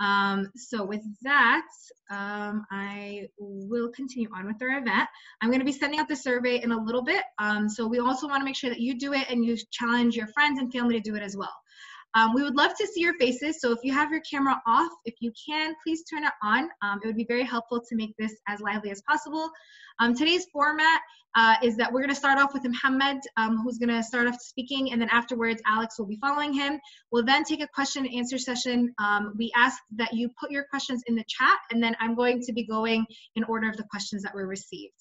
Um, so with that, um, I will continue on with our event. I'm going to be sending out the survey in a little bit. Um, so we also want to make sure that you do it and you challenge your friends and family to do it as well. Um, we would love to see your faces. So if you have your camera off, if you can, please turn it on. Um, it would be very helpful to make this as lively as possible. Um, today's format uh, is that we're going to start off with Mohammed, um, who's going to start off speaking, and then afterwards, Alex will be following him. We'll then take a question and answer session. Um, we ask that you put your questions in the chat, and then I'm going to be going in order of the questions that were received.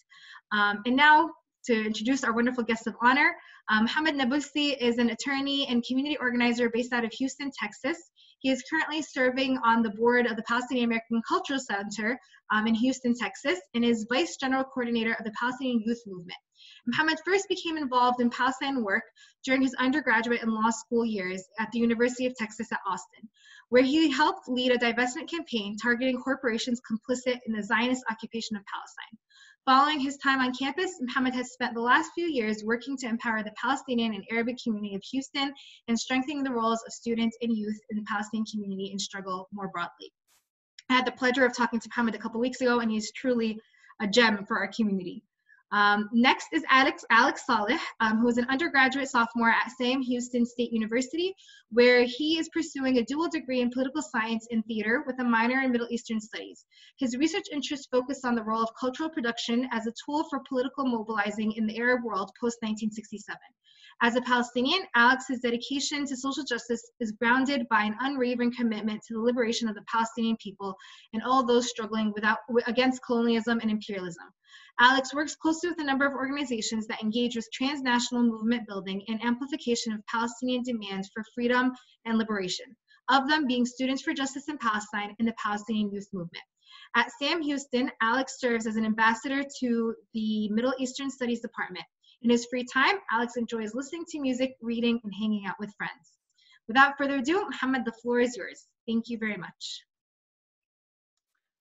Um, and now, to introduce our wonderful guest of honor. Um, Mohamed Nabulsi is an attorney and community organizer based out of Houston, Texas. He is currently serving on the board of the Palestinian American Cultural Center um, in Houston, Texas, and is vice general coordinator of the Palestinian Youth Movement. Mohamed first became involved in Palestine work during his undergraduate and law school years at the University of Texas at Austin, where he helped lead a divestment campaign targeting corporations complicit in the Zionist occupation of Palestine. Following his time on campus, Mohamed has spent the last few years working to empower the Palestinian and Arabic community of Houston and strengthening the roles of students and youth in the Palestinian community and struggle more broadly. I had the pleasure of talking to Mohamed a couple weeks ago, and he's truly a gem for our community. Um, next is Alex, Alex Saleh, um, who is an undergraduate sophomore at Sam Houston State University, where he is pursuing a dual degree in political science and theater with a minor in Middle Eastern studies. His research interests focus on the role of cultural production as a tool for political mobilizing in the Arab world post 1967. As a Palestinian, Alex's dedication to social justice is grounded by an unwavering commitment to the liberation of the Palestinian people and all those struggling without, against colonialism and imperialism. Alex works closely with a number of organizations that engage with transnational movement building and amplification of Palestinian demands for freedom and liberation, of them being Students for Justice in Palestine and the Palestinian Youth Movement. At Sam Houston, Alex serves as an ambassador to the Middle Eastern Studies Department. In his free time, Alex enjoys listening to music, reading, and hanging out with friends. Without further ado, Mohammed, the floor is yours. Thank you very much.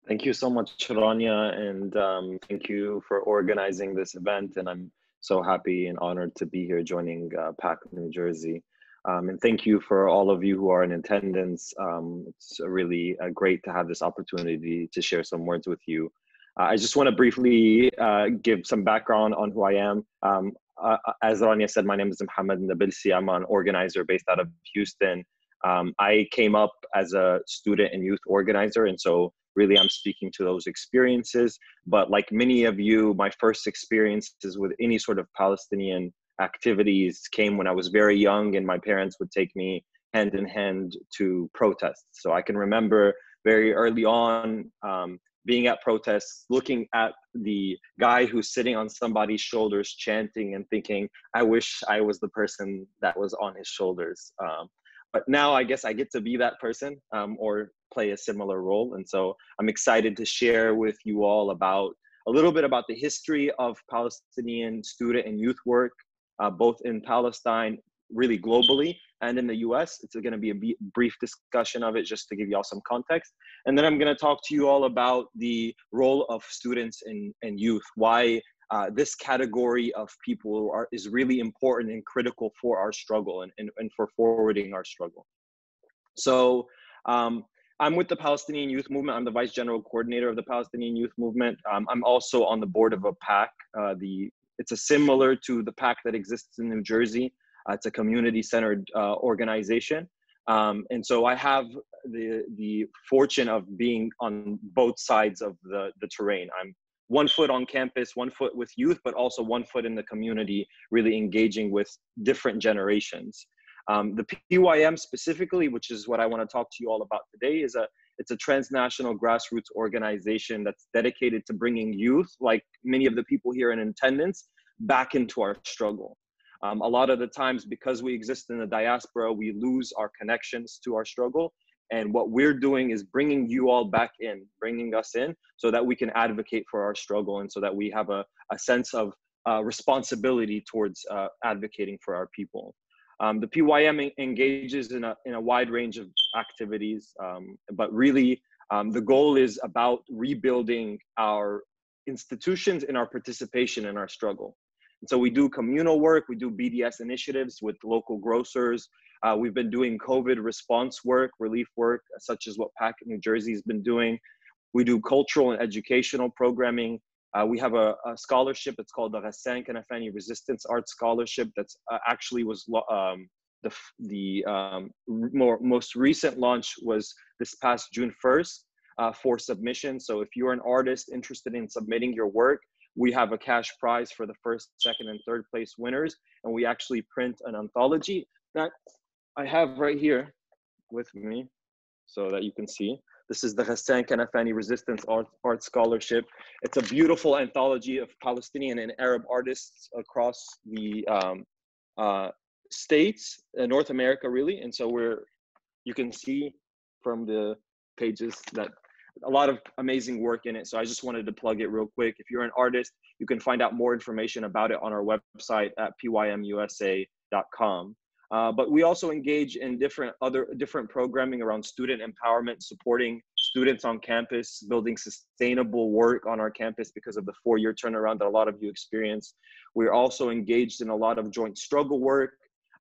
Thank you so much, Rania, and um, thank you for organizing this event. And I'm so happy and honored to be here joining uh, PAC New Jersey. Um, and thank you for all of you who are in attendance. Um, it's really uh, great to have this opportunity to share some words with you. Uh, I just want to briefly uh, give some background on who I am. Um, uh, as Rania said, my name is Mohammed Nabulsi. I'm an organizer based out of Houston. Um, I came up as a student and youth organizer, and so really I'm speaking to those experiences. But like many of you, my first experiences with any sort of Palestinian activities came when I was very young, and my parents would take me hand in hand to protests. So I can remember very early on um, being at protests, looking at the guy who's sitting on somebody's shoulders, chanting and thinking, I wish I was the person that was on his shoulders. Um, but now I guess I get to be that person um, or play a similar role. And so I'm excited to share with you all about a little bit about the history of Palestinian student and youth work, uh, both in Palestine, really globally, and in the US. It's going to be a brief discussion of it just to give you all some context. And then I'm going to talk to you all about the role of students and, and youth, why uh, this category of people are, is really important and critical for our struggle and, and, and for forwarding our struggle. So um, I'm with the Palestinian Youth Movement. I'm the vice general coordinator of the Palestinian Youth Movement. Um, I'm also on the board of a PAC. Uh, the it's a similar to the PAC that exists in New Jersey. Uh, it's a community-centered uh, organization, um, and so I have the the fortune of being on both sides of the the terrain. I'm one foot on campus, one foot with youth, but also one foot in the community, really engaging with different generations. Um, the PYM specifically, which is what I want to talk to you all about today, is a it's a transnational grassroots organization that's dedicated to bringing youth, like many of the people here in attendance, back into our struggle. Um, a lot of the times, because we exist in the diaspora, we lose our connections to our struggle. And what we're doing is bringing you all back in, bringing us in, so that we can advocate for our struggle and so that we have a, a sense of uh, responsibility towards uh, advocating for our people. Um, the PYM engages in a, in a wide range of activities, um, but really um, the goal is about rebuilding our institutions and our participation in our struggle. And so we do communal work, we do BDS initiatives with local grocers, Uh, we've been doing COVID response work, relief work, such as what PAC New Jersey has been doing. We do cultural and educational programming. Uh, we have a, a, scholarship. It's called the Ghassan Kanafani Resistance Art Scholarship. That's uh, actually was um, the the um, more most recent launch was this past June 1st uh, for submission. So if you're an artist interested in submitting your work, we have a cash prize for the first, second, and third place winners, and we actually print an anthology that I have right here with me, so that you can see. This is the Ghassan Kanafani Resistance Art, Art Scholarship. It's a beautiful anthology of Palestinian and Arab artists across the um, uh, states, uh, North America, really. And so we're, you can see from the pages that a lot of amazing work in it. So I just wanted to plug it real quick. If you're an artist, you can find out more information about it on our website at pymUSA.com. Uh, but we also engage in different other different programming around student empowerment, supporting students on campus, building sustainable work on our campus because of the four-year turnaround that a lot of you experience. We're also engaged in a lot of joint struggle work.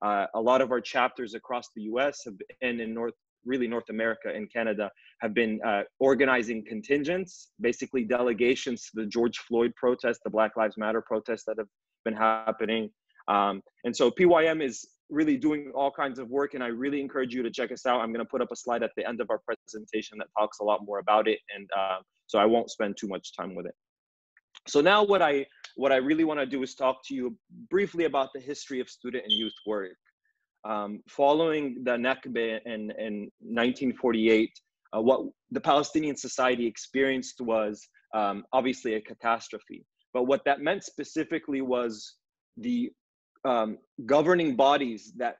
Uh, a lot of our chapters across the U.S. Have, and in North, really North America and Canada, have been uh, organizing contingents, basically delegations to the George Floyd protest, the Black Lives Matter protests that have been happening. Um, and so PYM is really doing all kinds of work and i really encourage you to check us out. I'm going to put up a slide at the end of our presentation that talks a lot more about it and uh, so i won't spend too much time with it. So now what i what i really want to do is talk to you briefly about the history of student and youth work um, following the nakba in, in 1948 uh, what the palestinian society experienced was um, obviously a catastrophe but what that meant specifically was the um, governing bodies that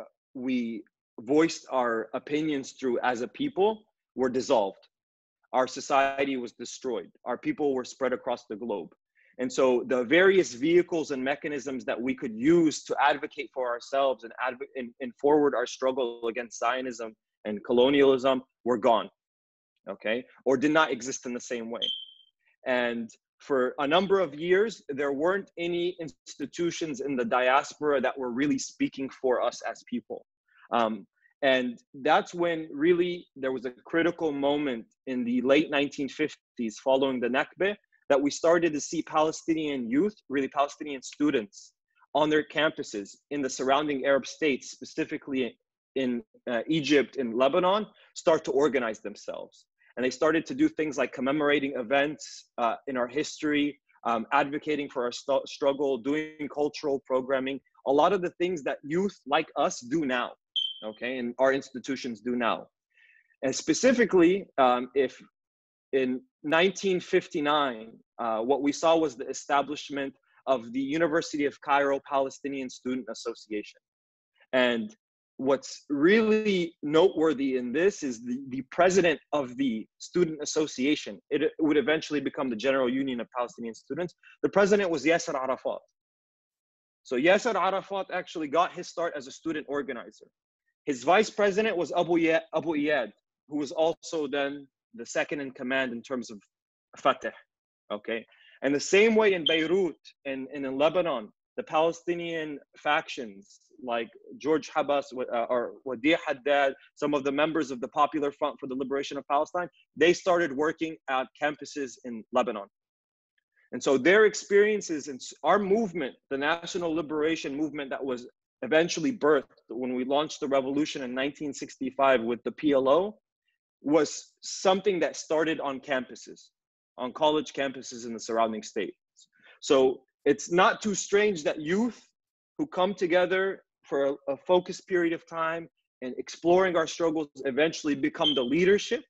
uh, we voiced our opinions through as a people were dissolved. Our society was destroyed. Our people were spread across the globe. And so the various vehicles and mechanisms that we could use to advocate for ourselves and, adv- and, and forward our struggle against Zionism and colonialism were gone, okay, or did not exist in the same way. And for a number of years, there weren't any institutions in the diaspora that were really speaking for us as people. Um, and that's when really there was a critical moment in the late 1950s following the Nakba that we started to see Palestinian youth, really Palestinian students, on their campuses in the surrounding Arab states, specifically in uh, Egypt and Lebanon, start to organize themselves and they started to do things like commemorating events uh, in our history, um, advocating for our st- struggle, doing cultural programming, a lot of the things that youth like us do now, okay, and our institutions do now. And specifically, um, if in 1959, uh, what we saw was the establishment of the University of Cairo Palestinian Student Association. And what's really noteworthy in this is the, the president of the student association. It, would eventually become the General Union of Palestinian Students. The president was Yasser Arafat. So Yasser Arafat actually got his start as a student organizer. His vice president was Abu, Iyad, Abu Iyad, who was also then the second in command in terms of Fatah. Okay. And the same way in Beirut and, and in Lebanon, the Palestinian factions like George Habash uh, or Wadi Haddad, some of the members of the Popular Front for the Liberation of Palestine, they started working at campuses in Lebanon. And so their experiences and our movement, the national liberation movement that was eventually birthed when we launched the revolution in 1965 with the PLO, was something that started on campuses, on college campuses in the surrounding states. So it's not too strange that youth who come together for a, a focused period of time and exploring our struggles eventually become the leadership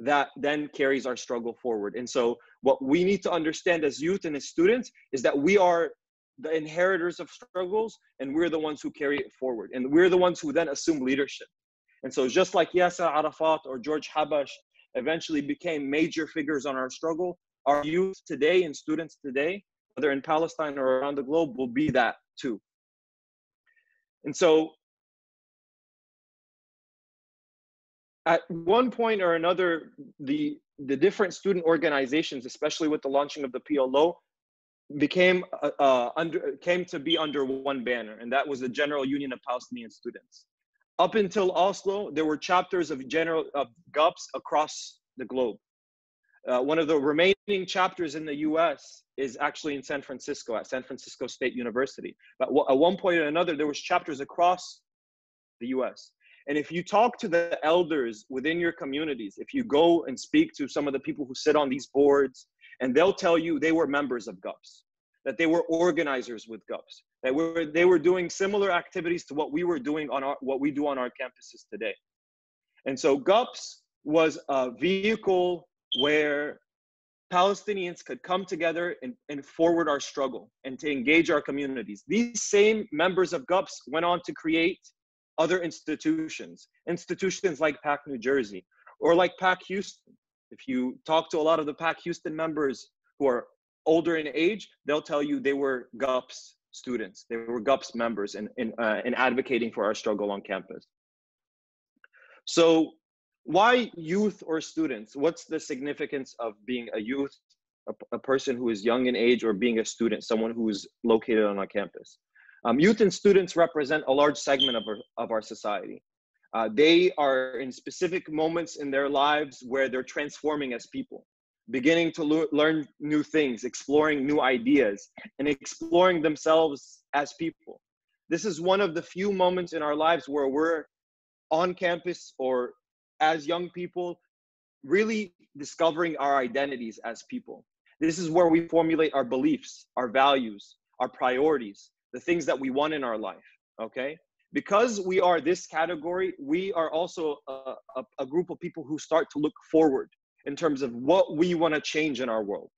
that then carries our struggle forward. And so, what we need to understand as youth and as students is that we are the inheritors of struggles and we're the ones who carry it forward. And we're the ones who then assume leadership. And so, just like Yasser Arafat or George Habash eventually became major figures on our struggle, our youth today and students today whether in Palestine or around the globe, will be that too. And so, at one point or another, the the different student organizations, especially with the launching of the PLO, became uh, uh, under came to be under one banner, and that was the General Union of Palestinian Students. Up until Oslo, there were chapters of general of GUPS across the globe. Uh, one of the remaining chapters in the U.S. is actually in San Francisco at San Francisco State University. But at one point or another, there was chapters across the U.S. And if you talk to the elders within your communities, if you go and speak to some of the people who sit on these boards, and they'll tell you they were members of GUPS, that they were organizers with GUPS, that were, they were doing similar activities to what we were doing on our, what we do on our campuses today. And so GUPS was a vehicle where Palestinians could come together and, and forward our struggle and to engage our communities. These same members of GUPS went on to create other institutions, institutions like PAC New Jersey or like PAC Houston. If you talk to a lot of the PAC Houston members who are older in age, they'll tell you they were GUPS students, they were GUPS members in, in, uh, in advocating for our struggle on campus. So why youth or students? What's the significance of being a youth, a, a person who is young in age, or being a student, someone who is located on our campus? Um, youth and students represent a large segment of our, of our society. Uh, they are in specific moments in their lives where they're transforming as people, beginning to learn new things, exploring new ideas, and exploring themselves as people. This is one of the few moments in our lives where we're on campus or as young people really discovering our identities as people. This is where we formulate our beliefs, our values, our priorities, the things that we want in our life okay because we are this category we are also a, a, a group of people who start to look forward in terms of what we want to change in our world.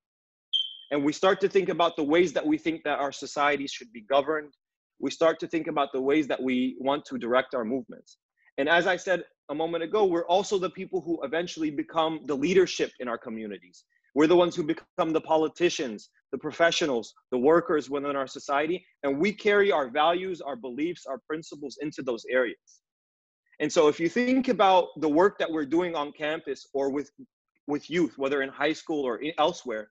And we start to think about the ways that we think that our societies should be governed. We start to think about the ways that we want to direct our movements. And as i said a moment ago we're also the people who eventually become the leadership in our communities. We're the ones who become the politicians, the professionals, the workers within our society, and we carry our values, our beliefs, our principles into those areas. And so if you think about the work that we're doing on campus or with with youth, whether in high school or elsewhere,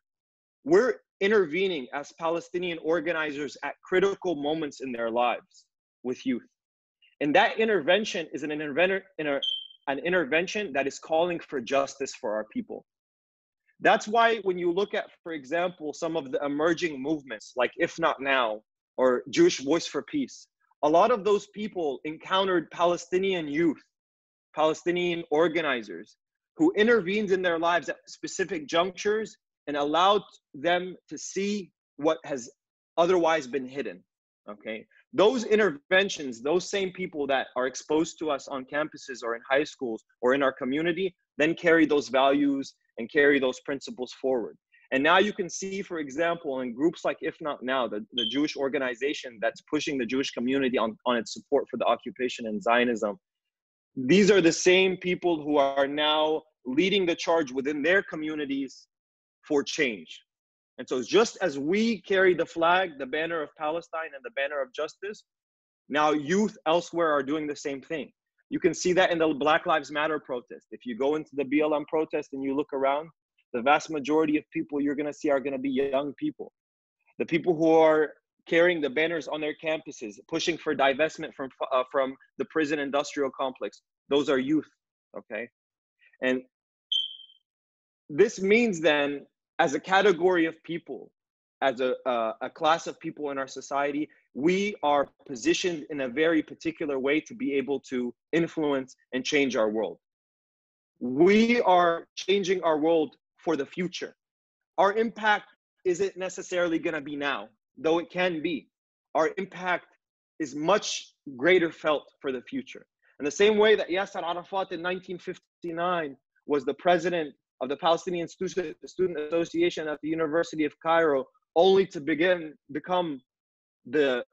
we're intervening as Palestinian organizers at critical moments in their lives with youth. And that intervention is an, intervention, an intervention that is calling for justice for our people. That's why when you look at, for example, some of the emerging movements like If Not Now or Jewish Voice for Peace, a lot of those people encountered Palestinian youth, Palestinian organizers who intervenes in their lives at specific junctures and allowed them to see what has otherwise been hidden. Okay. Those interventions, those same people that are exposed to us on campuses or in high schools or in our community, then carry those values and carry those principles forward. And now you can see, for example, in groups like If Not Now, the, the Jewish organization that's pushing the Jewish community on, on its support for the occupation and Zionism, these are the same people who are now leading the charge within their communities for change. And so, just as we carry the flag, the banner of Palestine, and the banner of justice, now youth elsewhere are doing the same thing. You can see that in the Black Lives Matter protest. If you go into the BLM protest and you look around, the vast majority of people you're going to see are going to be young people. The people who are carrying the banners on their campuses, pushing for divestment from uh, from the prison industrial complex. Those are youth, okay? And this means then, as a category of people, as a, uh, a class of people in our society, we are positioned in a very particular way to be able to influence and change our world. We are changing our world for the future. Our impact isn't necessarily going to be now, though it can be. Our impact is much greater felt for the future. In the same way that Yasser Arafat in 1959 was the president of the Palestinian Student, Association at the University of Cairo, only to begin become the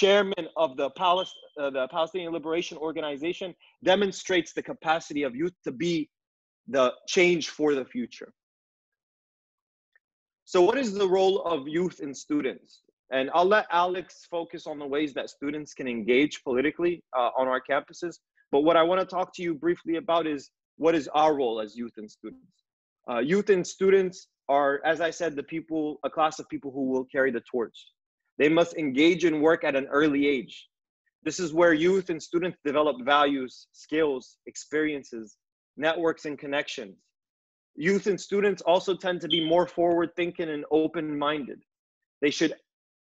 chairman of the, Palest- uh, the Palestinian Liberation Organization demonstrates the capacity of youth to be the change for the future. So, what is the role of youth and students? And I'll let Alex focus on the ways that students can engage politically uh, on our campuses. But what I want to talk to you briefly about is what is our role as youth and students? Uh, youth and students are, as I said, the people, a class of people who will carry the torch. They must engage in work at an early age. This is where youth and students develop values, skills, experiences, networks, and connections. Youth and students also tend to be more forward thinking and open minded. They should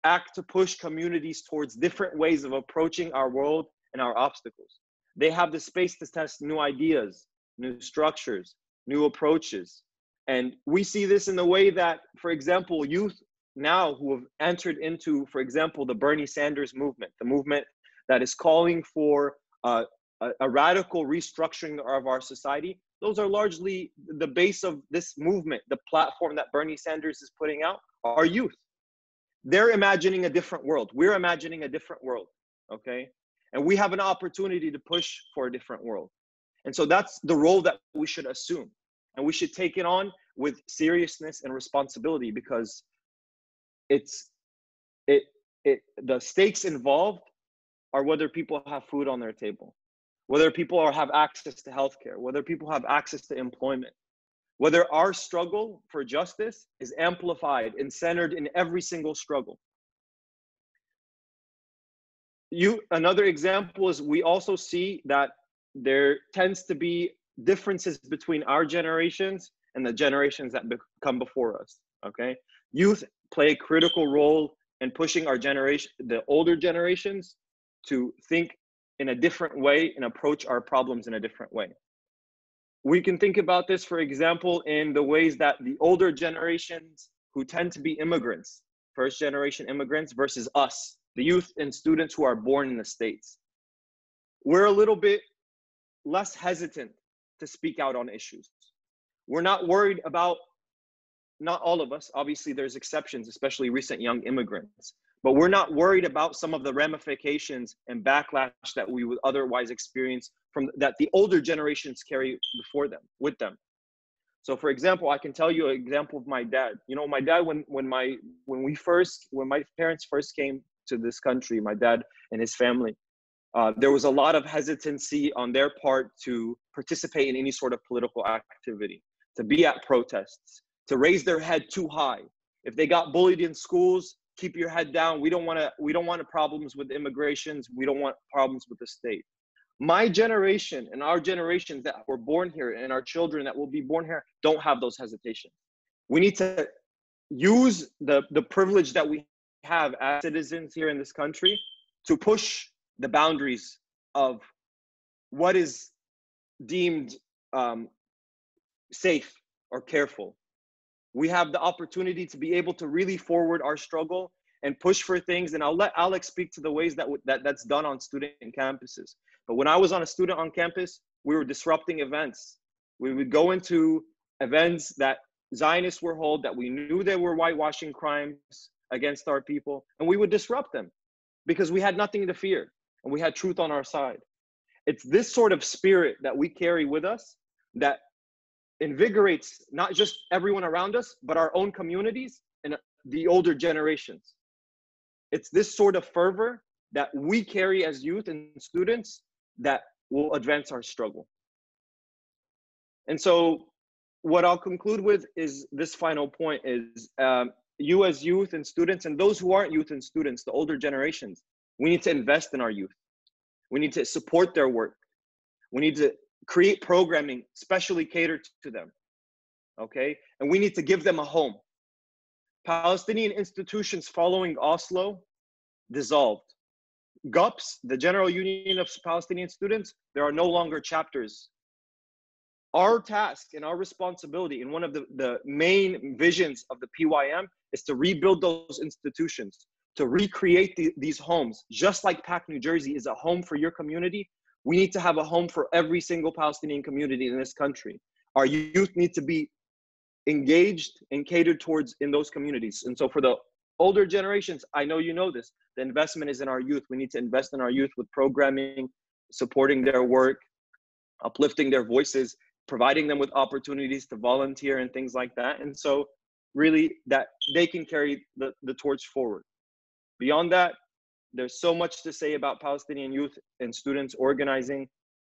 act to push communities towards different ways of approaching our world and our obstacles. They have the space to test new ideas, new structures, new approaches. And we see this in the way that, for example, youth now who have entered into, for example, the Bernie Sanders movement, the movement that is calling for uh, a, a radical restructuring of our society, those are largely the base of this movement, the platform that Bernie Sanders is putting out, are youth. They're imagining a different world. We're imagining a different world, okay? And we have an opportunity to push for a different world. And so that's the role that we should assume. And we should take it on with seriousness and responsibility because it's it it the stakes involved are whether people have food on their table whether people are, have access to healthcare whether people have access to employment whether our struggle for justice is amplified and centered in every single struggle. You another example is we also see that there tends to be differences between our generations and the generations that come before us okay? Youth play a critical role in pushing our generation, the older generations, to think in a different way and approach our problems in a different way. We can think about this, for example, in the ways that the older generations who tend to be immigrants, first generation immigrants, versus us, the youth and students who are born in the States. We're a little bit less hesitant to speak out on issues. We're not worried about not all of us, obviously, there's exceptions, especially recent young immigrants, but we're not worried about some of the ramifications and backlash that we would otherwise experience from that the older generations carry before them with them. So, for example, I can tell you an example of my dad. You know, my dad when when my when we first when my parents first came to this country, my dad and his family, uh, there was a lot of hesitancy on their part to participate in any sort of political activity, to be at protests, to raise their head too high. If they got bullied in schools, keep your head down. We don't want to we don't want problems with immigrations. We don't want problems with the state. My generation and our generations that were born here and our children that will be born here don't have those hesitations. We need to use the the privilege that we have as citizens here in this country to push the boundaries of what is deemed um, safe or careful we have the opportunity to be able to really forward our struggle and push for things. And I'll let Alex speak to the ways that, that that's done on student campuses. But when I was on a student on campus, we were disrupting events. We would go into events that Zionists were hold that we knew they were whitewashing crimes against our people, and we would disrupt them because we had nothing to fear and we had truth on our side. It's this sort of spirit that we carry with us that invigorates not just everyone around us, but our own communities and the older generations. It's this sort of fervor that we carry as youth and students that will advance our struggle. And so, what I'll conclude with is this final point is um, you as youth and students, and those who aren't youth and students, the older generations, we need to invest in our youth. We need to support their work. We need to create programming specially catered to them. Okay, and we need to give them a home. Palestinian institutions following Oslo dissolved. GUPS, the General Union of Palestinian Students, there are no longer chapters. Our task and our responsibility, and one of the, the main visions of the PYM, is to rebuild those institutions, to recreate the, these homes, just like PAC New Jersey is a home for your community. We need to have a home for every single Palestinian community in this country. Our youth need to be engaged and catered towards in those communities. And so for the older generations, I know you know this, the investment is in our youth. We need to invest in our youth with programming, supporting their work, uplifting their voices, providing them with opportunities to volunteer and things like that. And so really that they can carry the, the torch forward. Beyond that, there's so much to say about Palestinian youth and students organizing.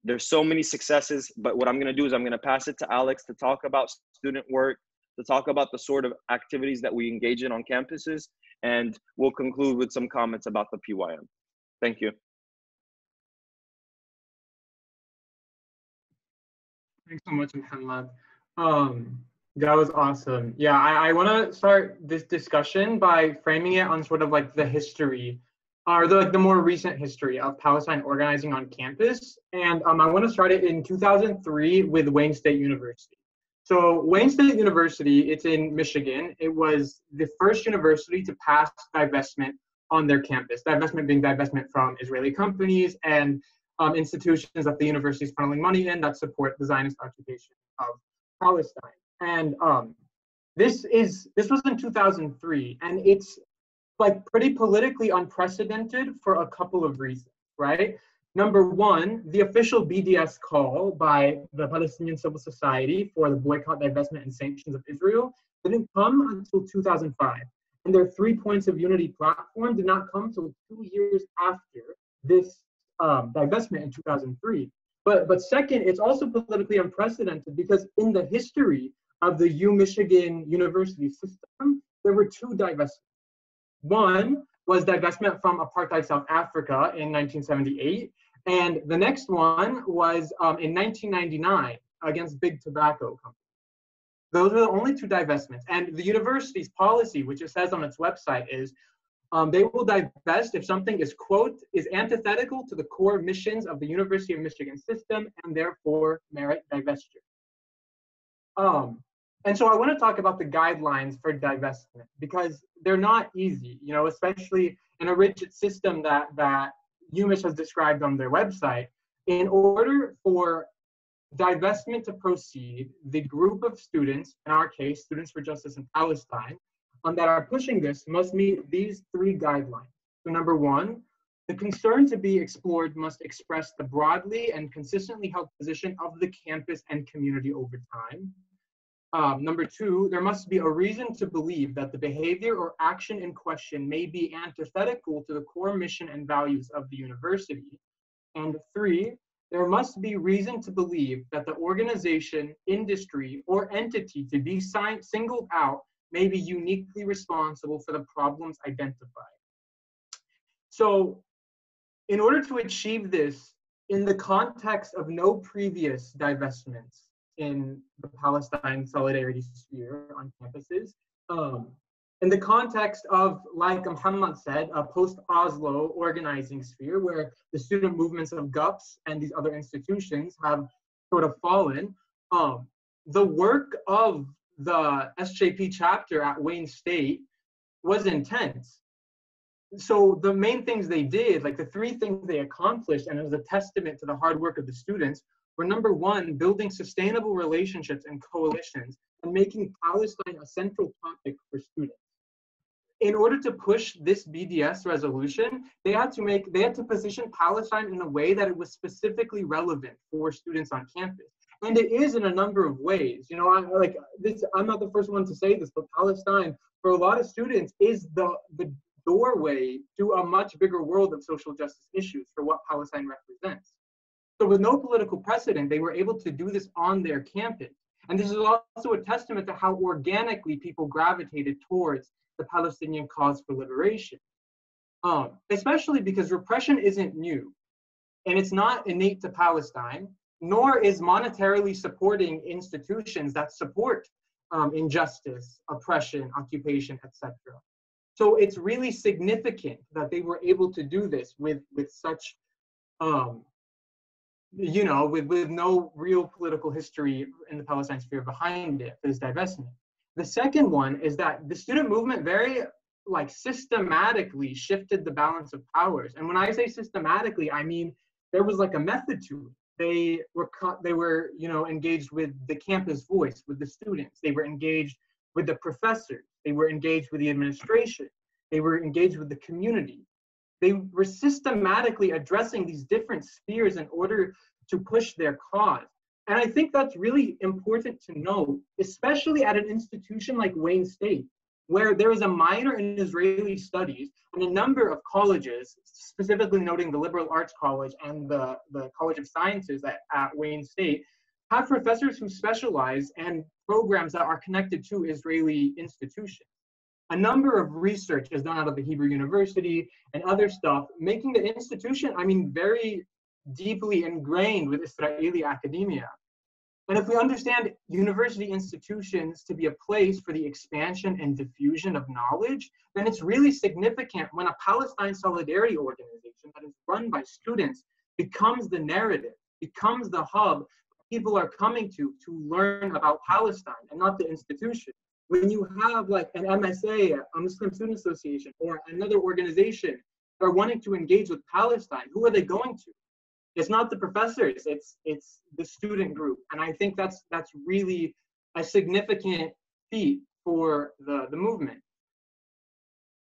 There's so many successes, but what I'm going to do is I'm going to pass it to Alex to talk about student work, to talk about the sort of activities that we engage in on campuses, and we'll conclude with some comments about the PYM. Thank you. Thanks so much, Muhammad. Um, that was awesome. Yeah, I, I want to start this discussion by framing it on sort of like the history or the, like the more recent history of Palestine organizing on campus. And um, I want to start it in 2003 with Wayne State University. So Wayne State University, it's in Michigan. It was the first university to pass divestment on their campus. Divestment being divestment from Israeli companies and um, institutions that the university is funneling money in that support the Zionist occupation of Palestine. And um, this is this was in 2003, and it's like pretty politically unprecedented for a couple of reasons, right? Number one, the official BDS call by the Palestinian Civil Society for the boycott, divestment, and sanctions of Israel didn't come until 2005. And their three points of unity platform did not come until two years after this um, divestment in 2003. But, but second, it's also politically unprecedented because in the history of the U Michigan University system, there were two divestments. One was divestment from apartheid South Africa in 1978, and the next one was um, in 1999 against Big Tobacco companies. Those were the only two divestments. And the university's policy, which it says on its website, is um, they will divest if something is, quote, is antithetical to the core missions of the University of Michigan system and therefore merit divestiture. Um, and so I want to talk about the guidelines for divestment because they're not easy, you know, especially in a rigid system that that UMich has described on their website. In order for divestment to proceed, the group of students, in our case, Students for Justice in Palestine, um, that are pushing this must meet these three guidelines. So number one, the concern to be explored must express the broadly and consistently held position of the campus and community over time. Um, number two, there must be a reason to believe that the behavior or action in question may be antithetical to the core mission and values of the university. And three, there must be reason to believe that the organization, industry, or entity to be singled out may be uniquely responsible for the problems identified. So, in order to achieve this, in the context of no previous divestments, in the Palestine solidarity sphere on campuses. Um, in the context of, like Muhammad said, a post-Oslo organizing sphere where the student movements of GUPS and these other institutions have sort of fallen, um, the work of the SJP chapter at Wayne State was intense. So the main things they did, like the three things they accomplished, and it was a testament to the hard work of the students, were number one, building sustainable relationships and coalitions and making Palestine a central topic for students. In order to push this BDS resolution, they had to make they had to position Palestine in a way that it was specifically relevant for students on campus. And it is in a number of ways. You know, I like this I'm not the first one to say this, but Palestine for a lot of students is the the doorway to a much bigger world of social justice issues for what Palestine represents. So with no political precedent, they were able to do this on their campus. And this is also a testament to how organically people gravitated towards the Palestinian cause for liberation. Um, especially because repression isn't new and it's not innate to Palestine, nor is monetarily supporting institutions that support um, injustice, oppression, occupation, etc. So it's really significant that they were able to do this with, with such um, you know, with, with no real political history in the Palestine sphere behind it, this divestment. The second one is that the student movement very like systematically shifted the balance of powers. And when I say systematically, I mean there was like a method to it. They were they were you know engaged with the campus voice, with the students. They were engaged with the professors. They were engaged with the administration. They were engaged with the community. They were systematically addressing these different spheres in order to push their cause. And I think that's really important to know, especially at an institution like Wayne State, where there is a minor in Israeli studies and a number of colleges, specifically noting the Liberal Arts College and the, the College of Sciences at, at Wayne State, have professors who specialize and programs that are connected to Israeli institutions a number of research is done out of the Hebrew University and other stuff, making the institution, I mean, very deeply ingrained with Israeli academia. And if we understand university institutions to be a place for the expansion and diffusion of knowledge, then it's really significant when a Palestine Solidarity organization that is run by students becomes the narrative, becomes the hub people are coming to to learn about Palestine and not the institution. When you have like an MSA, a um, Muslim Student Association, or another organization that are wanting to engage with Palestine, who are they going to? it's not the professors it's it's the student group and i think that's that's really a significant feat for the the movement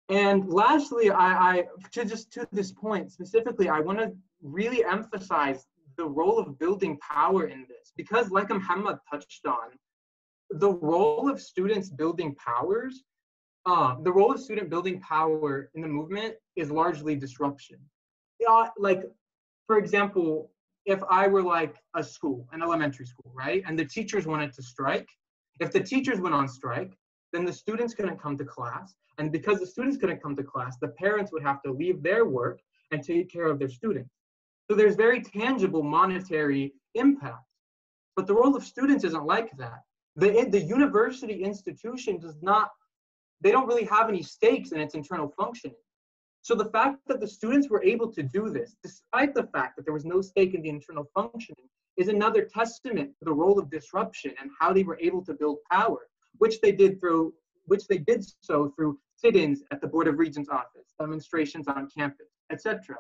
and lastly i i to just to this point specifically i want to really emphasize the role of building power in this because like muhammad touched on the role of students building powers uh, the role of student building power in the movement is largely disruption yeah, like for example, if I were like a school, an elementary school, right, and the teachers wanted to strike, if the teachers went on strike, then the students couldn't come to class. And because the students couldn't come to class, the parents would have to leave their work and take care of their students. So there's very tangible monetary impact. But the role of students isn't like that. The, the university institution does not, they don't really have any stakes in its internal functioning. So the fact that the students were able to do this, despite the fact that there was no stake in the internal functioning, is another testament to the role of disruption and how they were able to build power, which they did through which they did so through sit-ins at the Board of Regents office, demonstrations on campus, etc.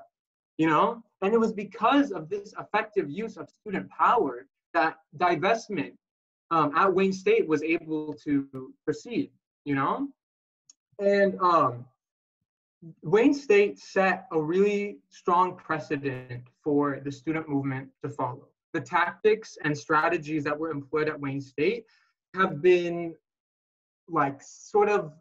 You know, and it was because of this effective use of student power that divestment um, at Wayne State was able to proceed. You know, and um, Wayne State set a really strong precedent for the student movement to follow. The tactics and strategies that were employed at Wayne State have been like sort of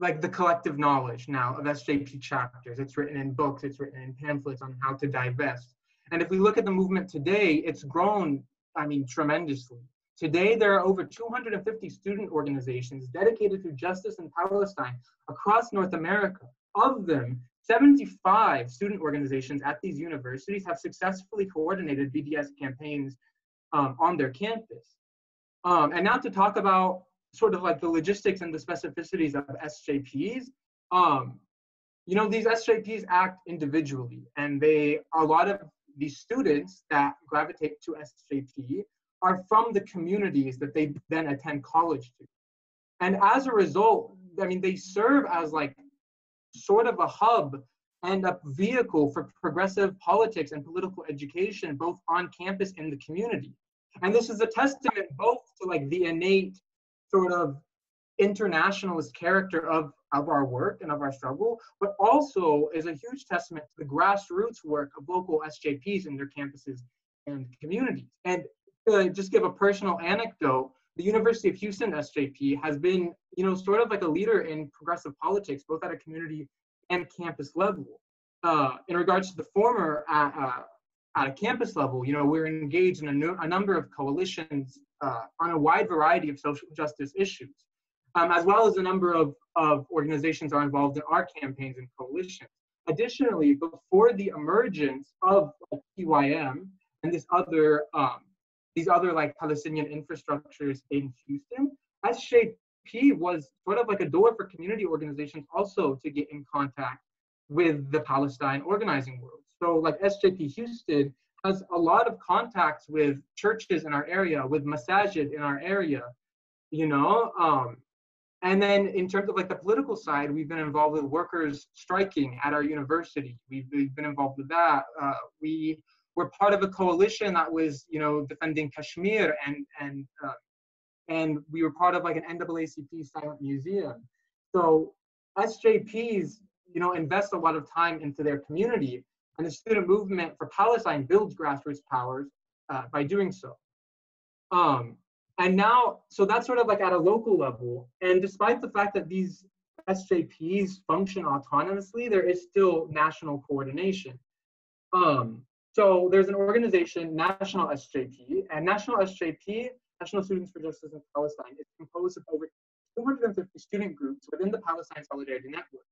like the collective knowledge now of SJP chapters. It's written in books, it's written in pamphlets on how to divest. And if we look at the movement today, it's grown, I mean, tremendously. Today, there are over 250 student organizations dedicated to justice in Palestine across North America. Of them, 75 student organizations at these universities have successfully coordinated BDS campaigns um, on their campus. Um, and now to talk about sort of like the logistics and the specificities of SJPs, um, you know, these SJPs act individually and they, a lot of these students that gravitate to SJP are from the communities that they then attend college to. And as a result, I mean, they serve as like sort of a hub and a vehicle for progressive politics and political education, both on campus and the community. And this is a testament both to like the innate sort of internationalist character of, of our work and of our struggle, but also is a huge testament to the grassroots work of local SJPs in their campuses and communities. And to just give a personal anecdote, the University of Houston SJP has been, you know, sort of like a leader in progressive politics, both at a community and campus level. Uh, in regards to the former at, uh, at a campus level, you know, we're engaged in a, no, a number of coalitions uh, on a wide variety of social justice issues, um, as well as a number of, of organizations are involved in our campaigns and coalitions. Additionally, before the emergence of PYM and this other um, these other like Palestinian infrastructures in Houston, SJP was sort of like a door for community organizations also to get in contact with the Palestine organizing world. So like SJP Houston has a lot of contacts with churches in our area, with masajid in our area, you know. Um, and then in terms of like the political side, we've been involved with workers striking at our university. We've, we've been involved with that. Uh, we were part of a coalition that was, you know, defending Kashmir and and uh, and we were part of like an NAACP silent museum. So SJPs, you know, invest a lot of time into their community, and the student movement for Palestine builds grassroots powers uh, by doing so. Um, and now, so that's sort of like at a local level. And despite the fact that these SJPs function autonomously, there is still national coordination. Um, so there's an organization, National SJP, and National SJP, National Students for Justice in Palestine, is composed of over 250 student groups within the Palestine Solidarity Network.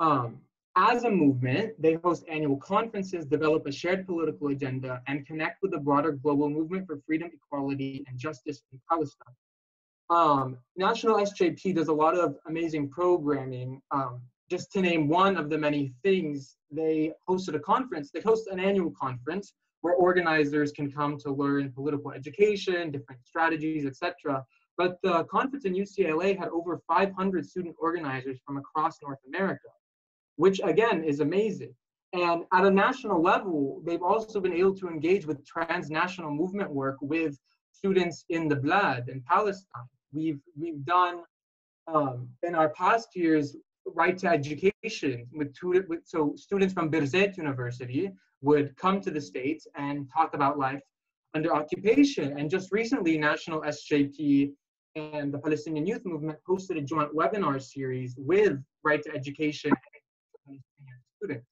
Um, As a movement, they host annual conferences, develop a shared political agenda, and connect with the broader global movement for freedom, equality, and justice in Palestine. Um, National SJP does a lot of amazing programming. Um, just to name one of the many things, they hosted a conference. They host an annual conference where organizers can come to learn political education, different strategies, etc. But the conference in UCLA had over 500 student organizers from across North America which again is amazing. And at a national level, they've also been able to engage with transnational movement work with students in the Blad in Palestine. We've we've done um, in our past years right to education with, with so students from Birzeit University would come to the states and talk about life under occupation. And just recently, National SJP and the Palestinian Youth Movement hosted a joint webinar series with Right to Education students.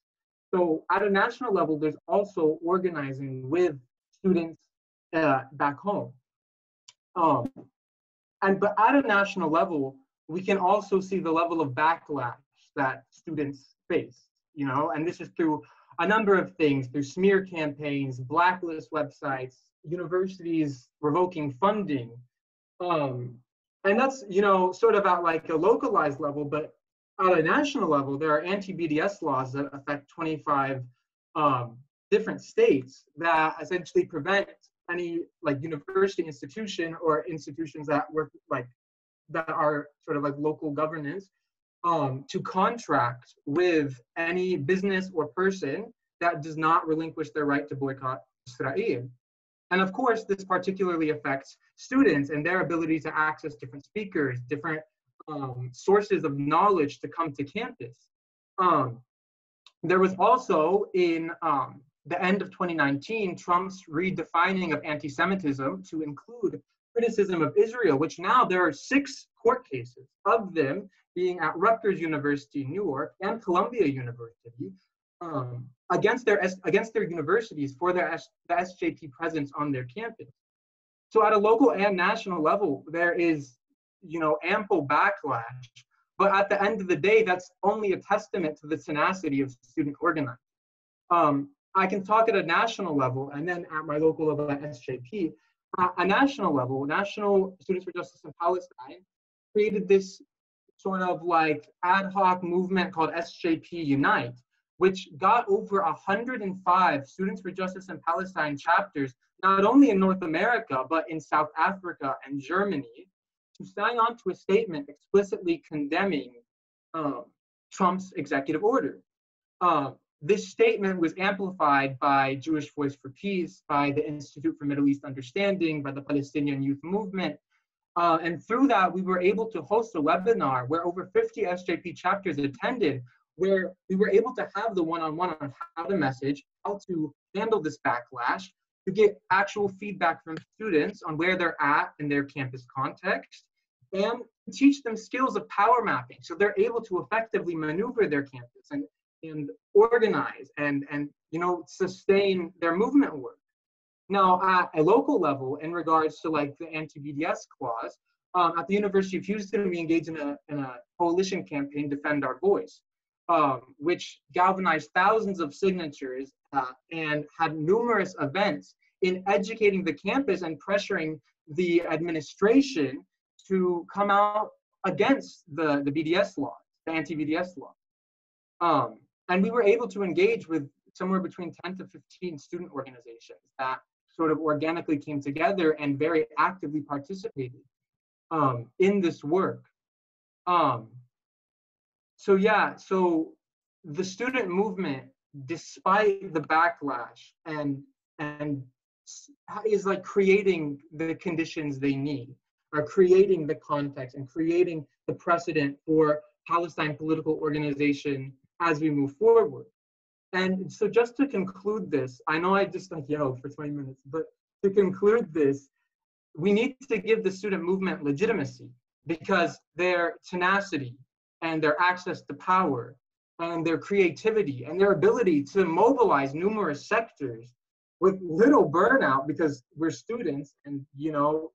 So at a national level, there's also organizing with students uh, back home. Um, and but at a national level, we can also see the level of backlash that students face, you know, and this is through a number of things, through smear campaigns, blacklist websites, universities revoking funding. Um, and that's, you know, sort of at like a localized level, but at a national level, there are anti-BDS laws that affect 25 um, different states that essentially prevent any like university institution or institutions that work like that are sort of like local governance um, to contract with any business or person that does not relinquish their right to boycott Israel. And of course, this particularly affects students and their ability to access different speakers, different um, sources of knowledge to come to campus. Um, there was also in um, the end of 2019, Trump's redefining of anti-Semitism to include criticism of Israel, which now there are six court cases of them being at Rutgers University Newark and Columbia University um, against their against their universities for their the SJP presence on their campus. So at a local and national level, there is you know, ample backlash. But at the end of the day, that's only a testament to the tenacity of student organizing. Um, I can talk at a national level and then at my local level at SJP. At a national level, National Students for Justice in Palestine created this sort of like ad hoc movement called SJP Unite, which got over 105 Students for Justice in Palestine chapters, not only in North America, but in South Africa and Germany, to sign on to a statement explicitly condemning um, Trump's executive order. Uh, this statement was amplified by Jewish Voice for Peace, by the Institute for Middle East Understanding, by the Palestinian Youth Movement. Uh, and through that, we were able to host a webinar where over 50 SJP chapters attended, where we were able to have the one-on-one on how to message, how to handle this backlash, to get actual feedback from students on where they're at in their campus context and teach them skills of power mapping so they're able to effectively maneuver their campus and, and organize and, and you know sustain their movement work. Now at a local level in regards to like the anti-BDS clause, um, at the University of Houston, we engaged in a, in a coalition campaign, Defend Our Voice, um, which galvanized thousands of signatures uh, and had numerous events in educating the campus and pressuring the administration to come out against the, the BDS law, the anti-BDS law. Um, and we were able to engage with somewhere between 10 to 15 student organizations that sort of organically came together and very actively participated um, in this work. Um, so yeah, so the student movement, despite the backlash and and is like creating the conditions they need are creating the context and creating the precedent for Palestine political organization as we move forward. And so just to conclude this, I know I just like yelled for 20 minutes, but to conclude this, we need to give the student movement legitimacy because their tenacity and their access to power and their creativity and their ability to mobilize numerous sectors with little burnout because we're students and you know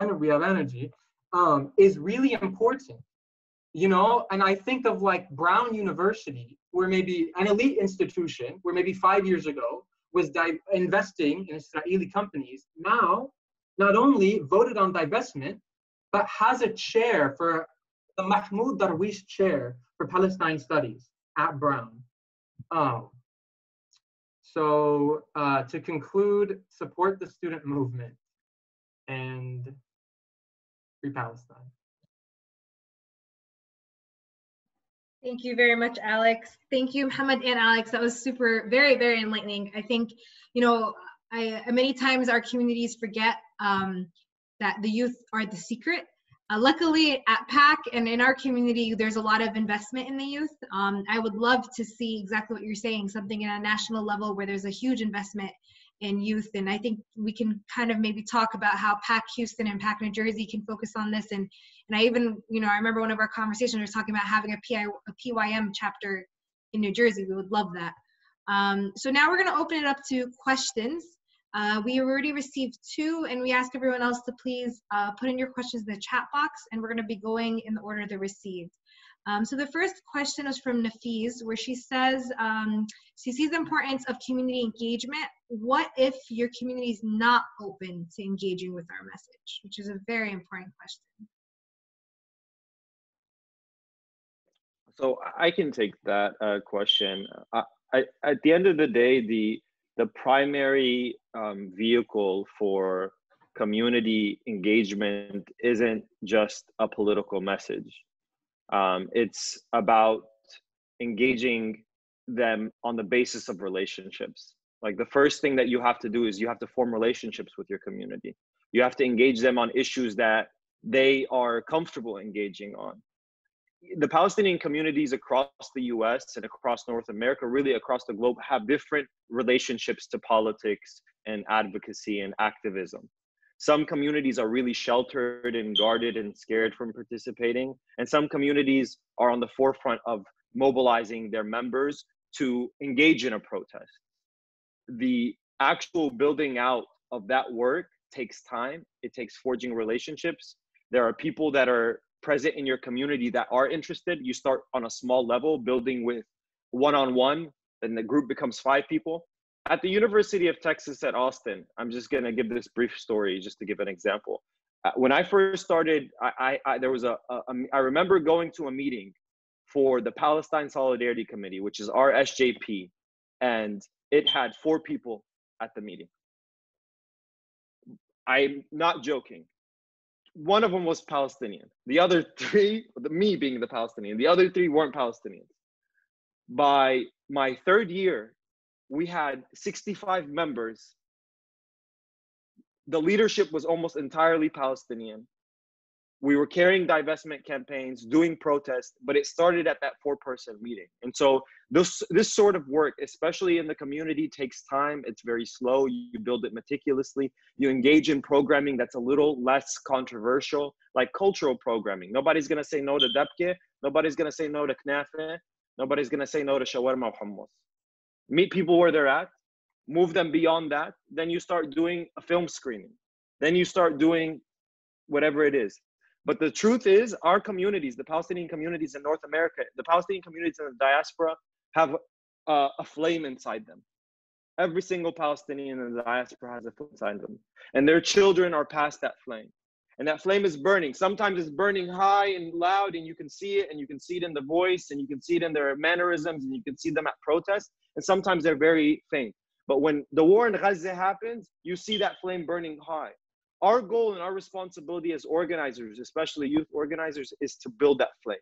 and we have energy um, is really important you know and i think of like brown university where maybe an elite institution, where maybe five years ago was di- investing in Israeli companies, now not only voted on divestment, but has a chair for the Mahmoud Darwish Chair for Palestine Studies at Brown. Um, so uh, to conclude, support the student movement and free Palestine. Thank you very much, Alex. Thank you, Muhammad and Alex. That was super, very, very enlightening. I think, you know, I, many times our communities forget um, that the youth are the secret. Uh, luckily, at PAC and in our community, there's a lot of investment in the youth. Um, I would love to see exactly what you're saying, something at a national level where there's a huge investment in youth. And I think we can kind of maybe talk about how PAC Houston and PAC New Jersey can focus on this. And and I even, you know, I remember one of our conversations we was talking about having a, PI, a PYM chapter in New Jersey. We would love that. Um, so now we're going to open it up to questions. Uh, we already received two, and we ask everyone else to please uh, put in your questions in the chat box, and we're going to be going in the order they're received. Um, so the first question is from Nafis, where she says um, she sees the importance of community engagement. What if your community is not open to engaging with our message? Which is a very important question. So I can take that uh, question. I, I, at the end of the day, the the primary um, vehicle for community engagement isn't just a political message. Um, it's about engaging them on the basis of relationships. Like the first thing that you have to do is you have to form relationships with your community. You have to engage them on issues that they are comfortable engaging on. The Palestinian communities across the US and across North America, really across the globe, have different relationships to politics and advocacy and activism some communities are really sheltered and guarded and scared from participating and some communities are on the forefront of mobilizing their members to engage in a protest. The actual building out of that work takes time it takes forging relationships. There are people that are present in your community that are interested. You start on a small level building with one-on-one then the group becomes five people at the University of Texas at Austin, I'm just going to give this brief story just to give an example. Uh, when I first started, I, I, I there was a, a, a, I remember going to a meeting for the Palestine Solidarity Committee, which is our SJP, and it had four people at the meeting. I'm not joking. One of them was Palestinian. The other three, the, me being the Palestinian, the other three weren't Palestinians. By my third year we had 65 members. The leadership was almost entirely Palestinian. We were carrying divestment campaigns, doing protests, but it started at that four-person meeting. And so this this sort of work, especially in the community, takes time. It's very slow. You build it meticulously. You engage in programming that's a little less controversial, like cultural programming. Nobody's gonna say no to dabke. Nobody's gonna say no to knafe. Nobody's gonna say no to shawarma hummus meet people where they're at, move them beyond that. Then you start doing a film screening. Then you start doing whatever it is. But the truth is, our communities, the Palestinian communities in North America, the Palestinian communities in the diaspora have uh, a flame inside them. Every single Palestinian in the diaspora has a flame inside them. And their children are past that flame and that flame is burning. Sometimes it's burning high and loud, and you can see it, and you can see it in the voice, and you can see it in their mannerisms, and you can see them at protests. And sometimes they're very faint. But when the war in Gaza happens, you see that flame burning high. Our goal and our responsibility as organizers, especially youth organizers, is to build that flame,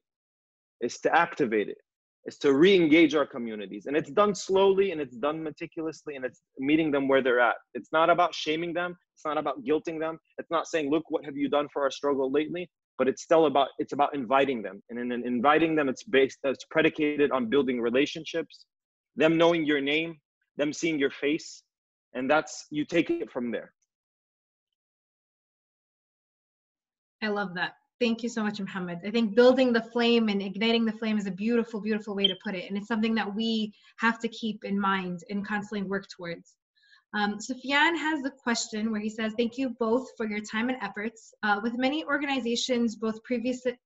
is to activate it, is to re-engage our communities. And it's done slowly and it's done meticulously and it's meeting them where they're at. It's not about shaming them. It's not about guilting them. It's not saying look what have you done for our struggle lately but it's still about it's about inviting them. And in inviting them it's based it's predicated on building relationships them knowing your name them seeing your face and that's you take it from there. I love that Thank you so much, Muhammad. I think building the flame and igniting the flame is a beautiful, beautiful way to put it. And it's something that we have to keep in mind and constantly work towards. Um, Sufyan has a question where he says, thank you both for your time and efforts. Uh, with many organizations, both previously,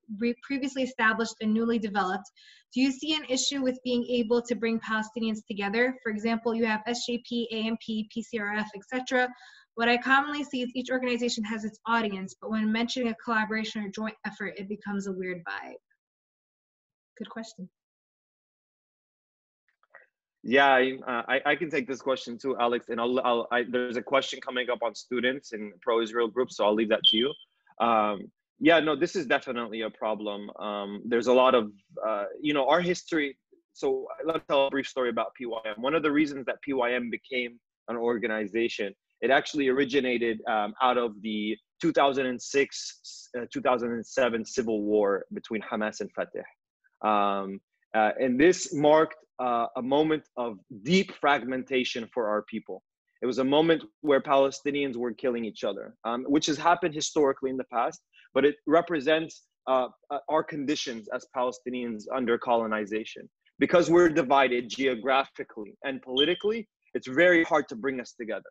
previously established and newly developed, do you see an issue with being able to bring Palestinians together? For example, you have SJP, AMP, PCRF, etc. What I commonly see is each organization has its audience, but when mentioning a collaboration or joint effort, it becomes a weird vibe. Good question. Yeah, I, uh, I, I, can take this question too, Alex. And I'll, I'll I, there's a question coming up on students in pro-Israel groups, so I'll leave that to you. Um, yeah, no, this is definitely a problem. Um, there's a lot of, uh, you know, our history. So let's tell a brief story about PYM. One of the reasons that PYM became an organization, it actually originated um, out of the 2006, uh, 2007 civil war between Hamas and Fatah. Um, uh, and this marked uh, a moment of deep fragmentation for our people. It was a moment where Palestinians were killing each other, um, which has happened historically in the past, but it represents uh, uh, our conditions as Palestinians under colonization. Because we're divided geographically and politically, it's very hard to bring us together.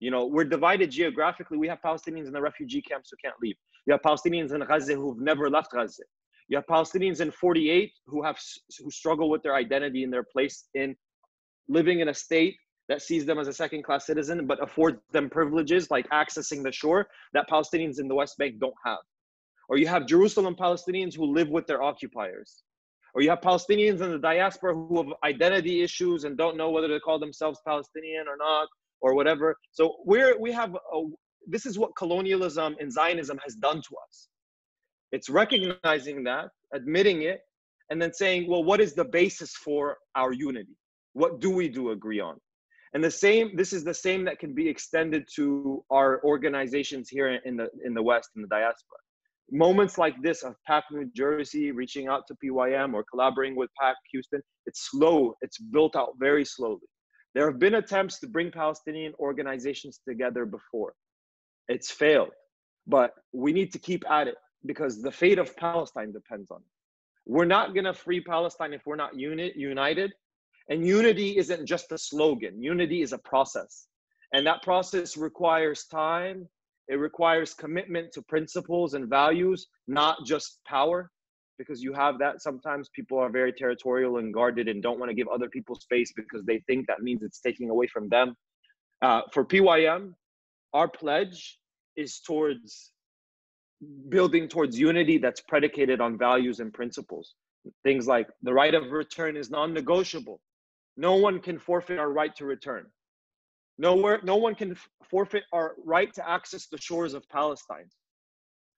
You know, we're divided geographically. We have Palestinians in the refugee camps who can't leave. You have Palestinians in Gaza who've never left Gaza. You have Palestinians in 48 who have who struggle with their identity and their place in living in a state that sees them as a second class citizen but affords them privileges like accessing the shore that Palestinians in the West Bank don't have. Or you have Jerusalem Palestinians who live with their occupiers. Or you have Palestinians in the diaspora who have identity issues and don't know whether to call themselves Palestinian or not or whatever. So we're we have a, this is what colonialism and Zionism has done to us. It's recognizing that, admitting it, and then saying, well, what is the basis for our unity? What do we do agree on? And the same, this is the same that can be extended to our organizations here in the in the West, in the diaspora. Moments like this of PAC New Jersey reaching out to PYM or collaborating with PAC Houston, it's slow, it's built out very slowly. There have been attempts to bring Palestinian organizations together before. It's failed, but we need to keep at it because the fate of Palestine depends on it. We're not going to free Palestine if we're not unit, united. And unity isn't just a slogan, unity is a process. And that process requires time, it requires commitment to principles and values, not just power, because you have that sometimes people are very territorial and guarded and don't want to give other people space because they think that means it's taking away from them. Uh, for PYM, our pledge is towards building towards unity that's predicated on values and principles. Things like the right of return is non negotiable. No one can forfeit our right to return. Nowhere, no one can forfeit our right to access the shores of Palestine.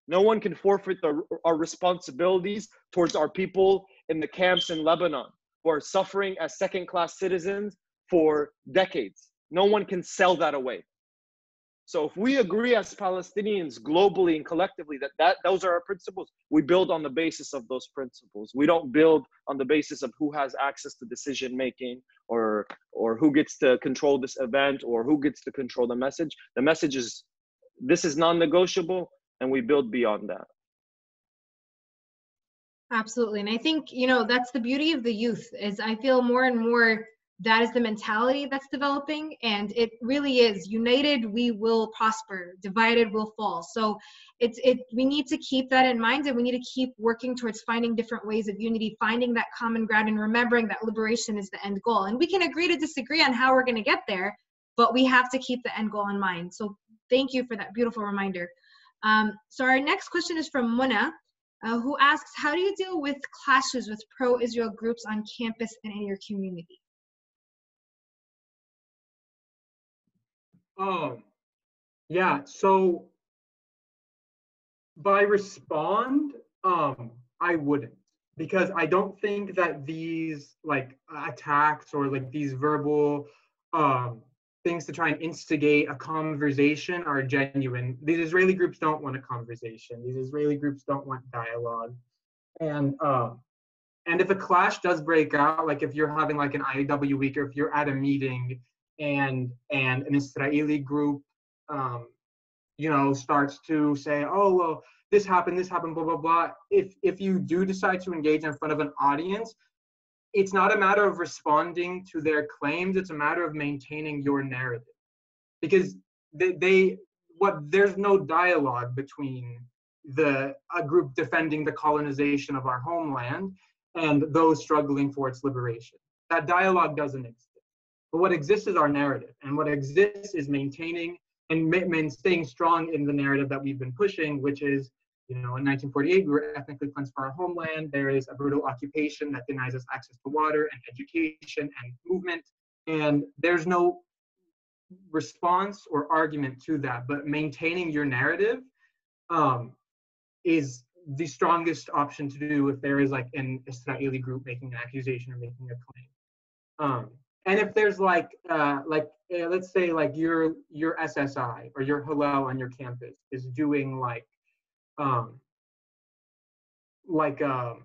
No one can forfeit the, our responsibilities towards our people in the camps in Lebanon who are suffering as second class citizens for decades. No one can sell that away. So if we agree as Palestinians globally and collectively that, that those are our principles, we build on the basis of those principles. We don't build on the basis of who has access to decision making or or who gets to control this event or who gets to control the message. The message is this is non-negotiable and we build beyond that. Absolutely. And I think, you know, that's the beauty of the youth is I feel more and more that is the mentality that's developing and it really is. United we will prosper. Divided will fall. So it's it we need to keep that in mind and we need to keep working towards finding different ways of unity finding that common ground and remembering that liberation is the end goal. And we can agree to disagree on how we're going to get there but we have to keep the end goal in mind. So thank you for that beautiful reminder um, so our next question is from Muna, uh, who asks, how do you deal with clashes with pro-Israel groups on campus and in your community? Um, yeah, so by respond, um, I wouldn't because I don't think that these like attacks or like these verbal um, things to try and instigate a conversation are genuine. These Israeli groups don't want a conversation. These Israeli groups don't want dialogue. And uh, and if a clash does break out, like if you're having like an IW week or if you're at a meeting and and an Israeli group, um, you know, starts to say, oh well, this happened, this happened, blah blah blah. If if you do decide to engage in front of an audience, it's not a matter of responding to their claims. It's a matter of maintaining your narrative. because they, they what there's no dialogue between the a group defending the colonization of our homeland and those struggling for its liberation. That dialogue doesn't exist. But what exists is our narrative, and what exists is maintaining and, and staying strong in the narrative that we've been pushing, which is, you know, in 1948 we were ethnically cleansed from our homeland. There is a brutal occupation that denies us access to water and education and movement, and there's no response or argument to that. But maintaining your narrative um, is the strongest option to do if there is like an Israeli group making an accusation or making a claim. Um, and if there's like uh, like uh, let's say like your your SSI or your Hillel on your campus is doing like um, like um,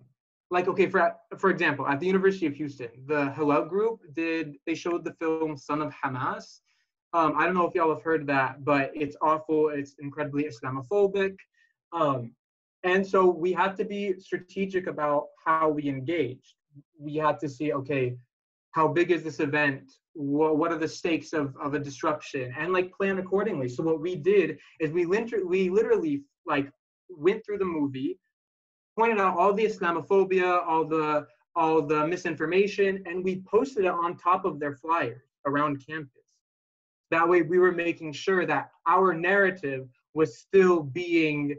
like okay for for example at the University of Houston the Hillel group did they showed the film Son of Hamas. Um, I don't know if y'all have heard that, but it's awful. It's incredibly Islamophobic. Um, and so we had to be strategic about how we engaged. We had to see, okay, how big is this event? What, are the stakes of, of a disruption? And like plan accordingly. So what we did is we, we literally like went through the movie, pointed out all the Islamophobia, all the all the misinformation, and we posted it on top of their flyers around campus. That way we were making sure that our narrative was still being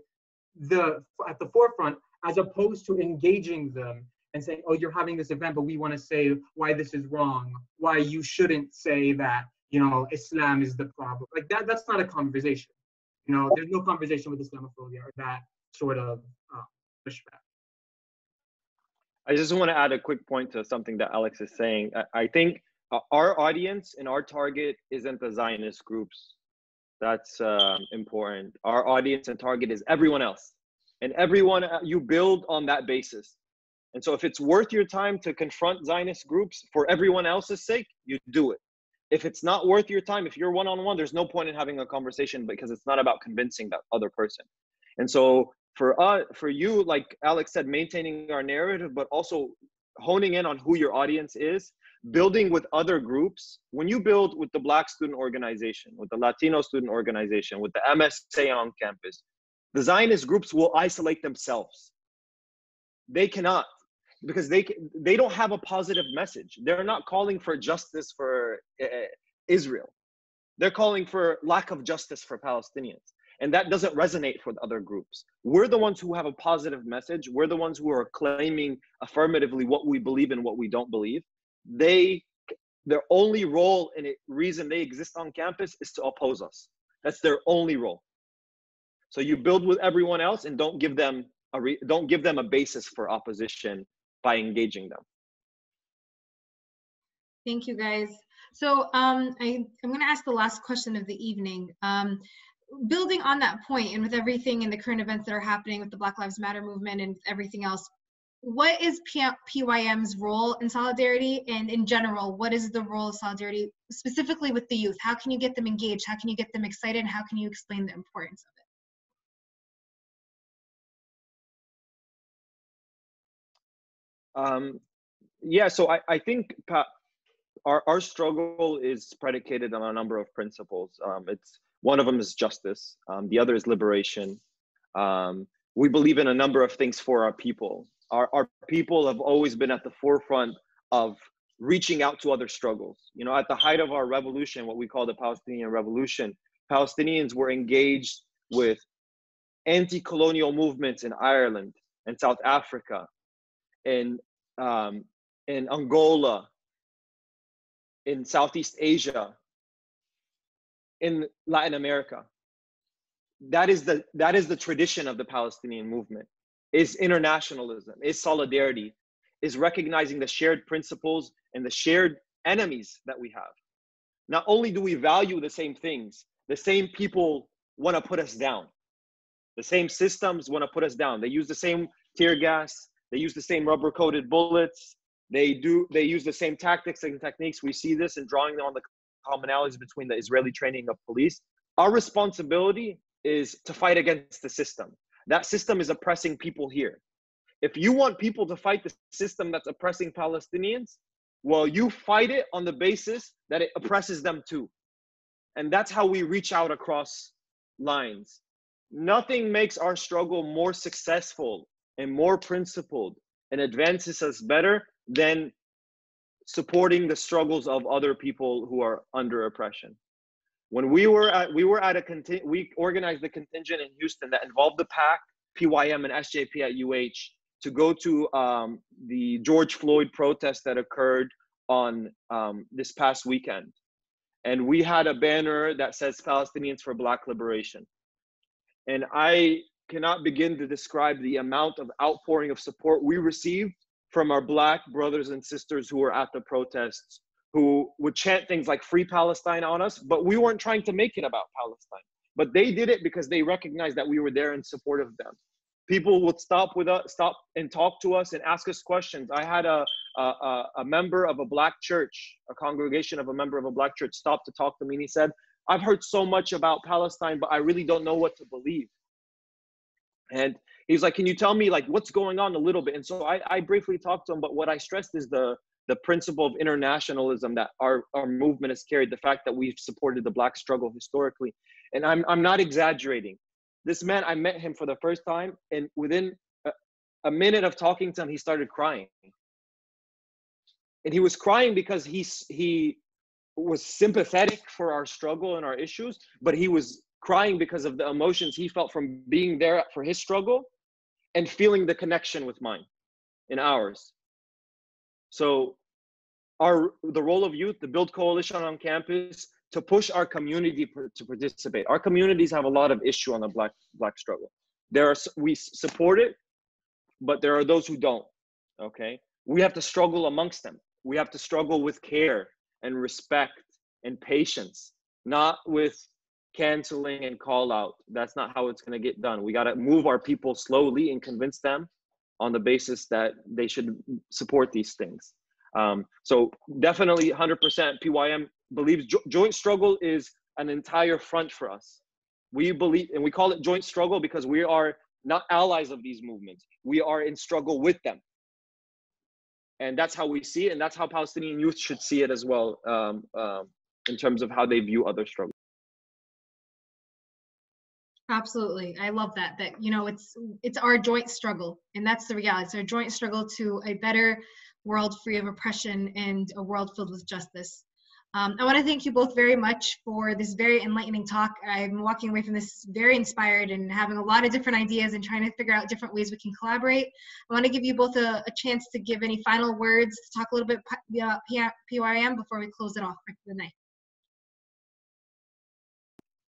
the at the forefront as opposed to engaging them and saying, oh, you're having this event, but we want to say why this is wrong, why you shouldn't say that, you know, Islam is the problem. Like that, that's not a conversation. You know, there's no conversation with Islamophobia or that sort of uh, pushback. I just want to add a quick point to something that Alex is saying. I think our audience and our target isn't the Zionist groups that's uh, important. Our audience and target is everyone else, and everyone uh, you build on that basis. And so, if it's worth your time to confront Zionist groups for everyone else's sake, you do it. If it's not worth your time, if you're one on one, there's no point in having a conversation because it's not about convincing that other person. And so, for uh, for you, like Alex said, maintaining our narrative, but also honing in on who your audience is building with other groups when you build with the black student organization with the latino student organization with the msa on campus the zionist groups will isolate themselves they cannot because they they don't have a positive message. They're not calling for justice for uh, israel. They're calling for lack of justice for palestinians and that doesn't resonate with other groups. We're the ones who have a positive message. We're the ones who are claiming affirmatively what we believe and what we don't believe. They their only role and reason they exist on campus is to oppose us. That's their only role. So you build with everyone else and don't give them a re, don't give them a basis for opposition by engaging them. Thank you, guys. So um, I, I'm going to ask the last question of the evening. Um, building on that point and with everything in the current events that are happening with the Black Lives Matter movement and everything else, what is P- PYM's role in solidarity and in general, what is the role of solidarity specifically with the youth? How can you get them engaged? How can you get them excited? How can you explain the importance of it? Um, yeah, so I, I think our, our struggle is predicated on a number of principles. Um, it's one of them is justice. Um, the other is liberation. Um, we believe in a number of things for our people our, our people have always been at the forefront of reaching out to other struggles. You know, at the height of our revolution, what we call the Palestinian Revolution, Palestinians were engaged with anti colonial movements in Ireland and South Africa, in, um, in Angola, in Southeast Asia, in Latin America. That is the that is the tradition of the Palestinian movement is internationalism, is solidarity, is recognizing the shared principles and the shared enemies that we have. Not only do we value the same things, the same people want to put us down. The same systems want to put us down. They use the same tear gas, they use the same rubber coated bullets, they do they use the same tactics and techniques. We see this in drawing on the commonalities between the Israeli training of police. Our responsibility is to fight against the system that system is oppressing people here. If you want people to fight the system that's oppressing Palestinians, well, you fight it on the basis that it oppresses them too. And that's how we reach out across lines. Nothing makes our struggle more successful and more principled and advances us better than supporting the struggles of other people who are under oppression. When we were at we were at a conti- we organized the contingent in Houston that involved the PAC, PYM, and SJP at UH to go to um, the George Floyd protest that occurred on um, this past weekend, and we had a banner that says Palestinians for Black Liberation, and I cannot begin to describe the amount of outpouring of support we received from our black brothers and sisters who were at the protests who would chant things like free palestine on us but we weren't trying to make it about palestine. But they did it because they recognized that we were there in support of them. People would stop with us stop and talk to us and ask us questions. I had a a, a member of a black church a congregation of a member of a black church stop to talk to me and he said i've heard so much about palestine but i really don't know what to believe and he's like, can you tell me like what's going on a little bit? And so I, I briefly talked to him, but what I stressed is the the principle of internationalism that our, our movement has carried, the fact that we've supported the black struggle historically. And I'm, I'm not exaggerating. This man, I met him for the first time, and within a, a minute of talking to him, he started crying. And he was crying because he's, he was sympathetic for our struggle and our issues, but he was crying because of the emotions he felt from being there for his struggle and feeling the connection with mine in ours. So our the role of youth, to Build Coalition on campus, to push our community to participate. Our communities have a lot of issue on the black black struggle. There are we support it, but there are those who don't. Okay, we have to struggle amongst them. We have to struggle with care and respect and patience, not with canceling and call out. That's not how it's going to get done. We got to move our people slowly and convince them on the basis that they should support these things. Um, so definitely 100% PYM believes jo- joint struggle is an entire front for us. We believe, and we call it joint struggle because we are not allies of these movements. We are in struggle with them. And that's how we see it, and that's how Palestinian youth should see it as well, um, um, in terms of how they view other struggles. Absolutely. I love that that you know it's it's our joint struggle and that's the reality. It's our joint struggle to a better world free of oppression and a world filled with justice. Um, I want to thank you both very much for this very enlightening talk. I'm walking away from this very inspired and having a lot of different ideas and trying to figure out different ways we can collaborate. I want to give you both a, a chance to give any final words, to talk a little bit about PYM before we close it off for the night.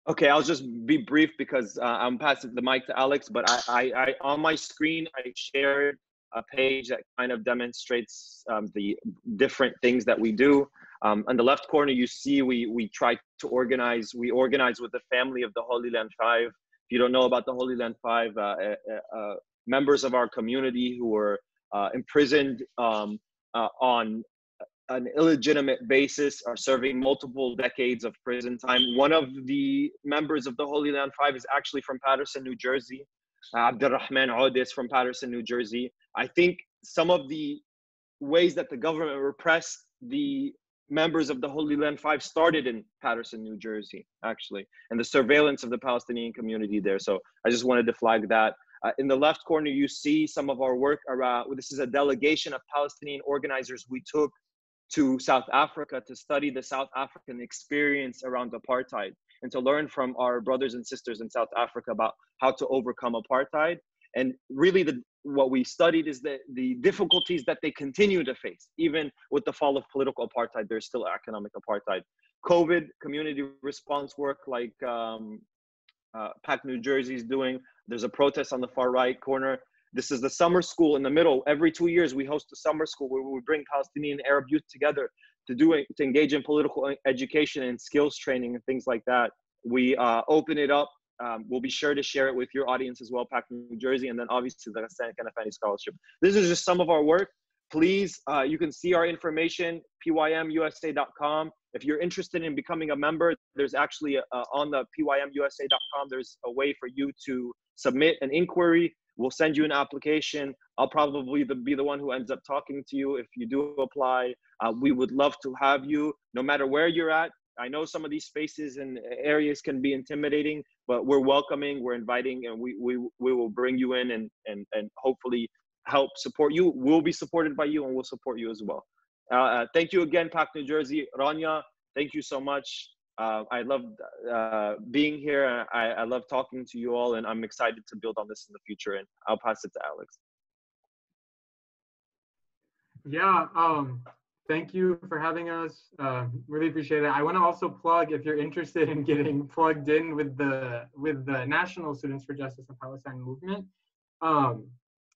Okay, I'll just be brief because uh, I'm passing the mic to Alex. But I, I, I, on my screen, I shared a page that kind of demonstrates um, the different things that we do. Um, on the left corner, you see we we try to organize. We organize with the family of the Holy Land Five. If you don't know about the Holy Land Five, uh, uh, uh members of our community who were uh, imprisoned um, uh, on an illegitimate basis are serving multiple decades of prison time. One of the members of the Holy Land Five is actually from Paterson, New Jersey. Uh, Abdurrahman Odeh is from Paterson, New Jersey. I think some of the ways that the government repressed the members of the Holy Land Five started in Paterson, New Jersey, actually, and the surveillance of the Palestinian community there. So I just wanted to flag that. Uh, in the left corner, you see some of our work around. This is a delegation of Palestinian organizers we took to South Africa to study the South African experience around apartheid and to learn from our brothers and sisters in South Africa about how to overcome apartheid. And really, the, what we studied is the, the difficulties that they continue to face. Even with the fall of political apartheid, there's still economic apartheid. COVID, community response work like um, uh, PAC New Jersey is doing. There's a protest on the far right corner this is the summer school in the middle. Every two years, we host a summer school where we bring Palestinian Arab youth together to do to engage in political education and skills training and things like that. We uh, open it up. Um, we'll be sure to share it with your audience as well, PAC New Jersey, and then obviously the Ghassan Kanafani Scholarship. This is just some of our work. Please, uh, you can see our information, pymusa.com. If you're interested in becoming a member, there's actually a, uh, on the pymusa.com, there's a way for you to submit an inquiry We'll send you an application. I'll probably be the one who ends up talking to you if you do apply. Uh, we would love to have you, no matter where you're at. I know some of these spaces and areas can be intimidating, but we're welcoming, we're inviting, and we we we will bring you in and and and hopefully help support you. We'll be supported by you, and we'll support you as well. Uh, uh, thank you again, PAC New Jersey, Rania. Thank you so much. Uh, I love uh, being here. I, I love talking to you all, and I'm excited to build on this in the future. And I'll pass it to Alex. Yeah, um, thank you for having us. Uh, really appreciate it. I want to also plug if you're interested in getting plugged in with the with the National Students for Justice in Palestine movement. Um,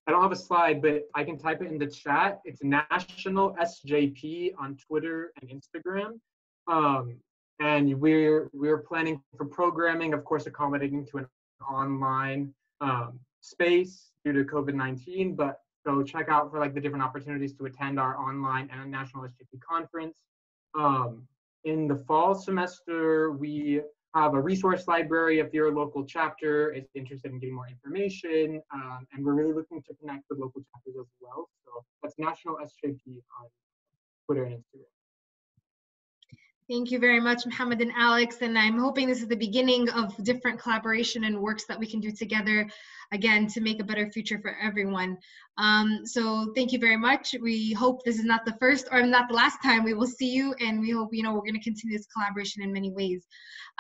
I don't have a slide, but I can type it in the chat. It's National SJP on Twitter and Instagram. Um, and we're we're planning for programming, of course, accommodating to an online um, space due to COVID-19, but go check out for like the different opportunities to attend our online and national SJP conference. Um, in the fall semester, we have a resource library if your local chapter is interested in getting more information. Um, and we're really looking to connect with local chapters as well. So that's National SJP on Twitter and Instagram. Thank you very much, Mohammed and Alex. And I'm hoping this is the beginning of different collaboration and works that we can do together, again, to make a better future for everyone. Um, so thank you very much. We hope this is not the first or not the last time we will see you. And we hope, you know, we're going to continue this collaboration in many ways.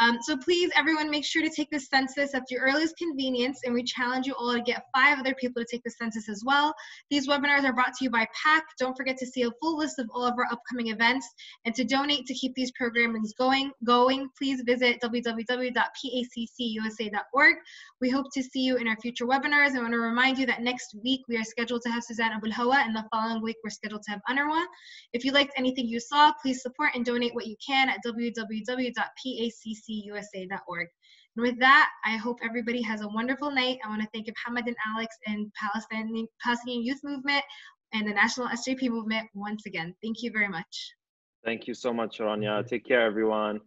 Um, so please, everyone, make sure to take the census at your earliest convenience. And we challenge you all to get five other people to take the census as well. These webinars are brought to you by PAC. Don't forget to see a full list of all of our upcoming events and to donate to keep these programs going, going please visit www.paccusa.org. We hope to see you in our future webinars. I want to remind you that next week we are scheduled to have Suzanne Abulhawa and the following week we're scheduled to have Anarwa. If you liked anything you saw, please support and donate what you can at www.paccusa.org. And with that, I hope everybody has a wonderful night. I want to thank Muhammad and Alex and Palestinian, Palestinian Youth Movement and the National SJP Movement once again. Thank you very much. Thank you so much, Rania. Take care, everyone.